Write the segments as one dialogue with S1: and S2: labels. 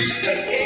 S1: mistake.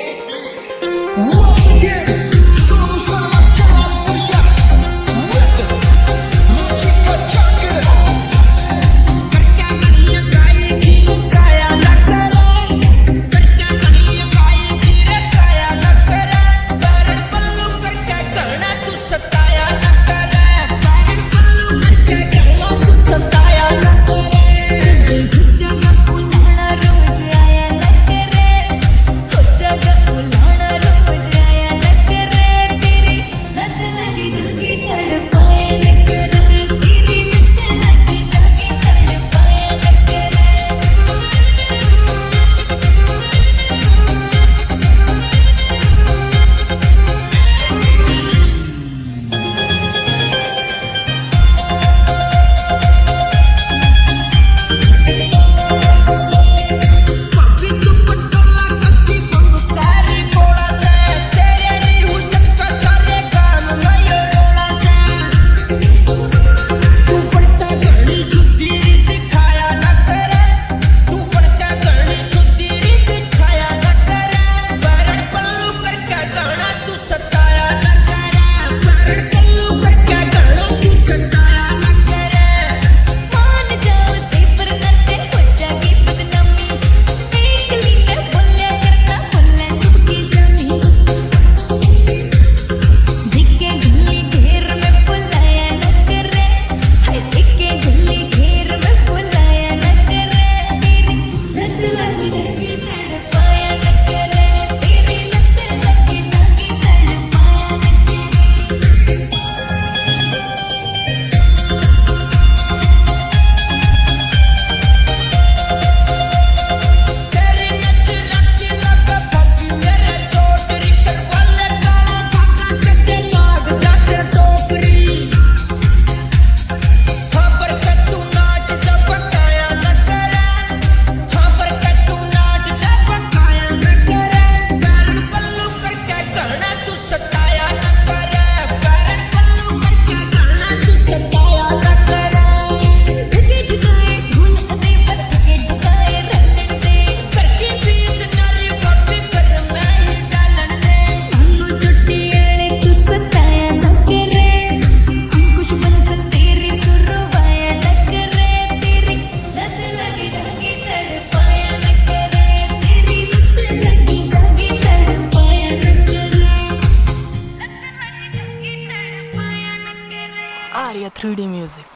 S1: Uh three D music.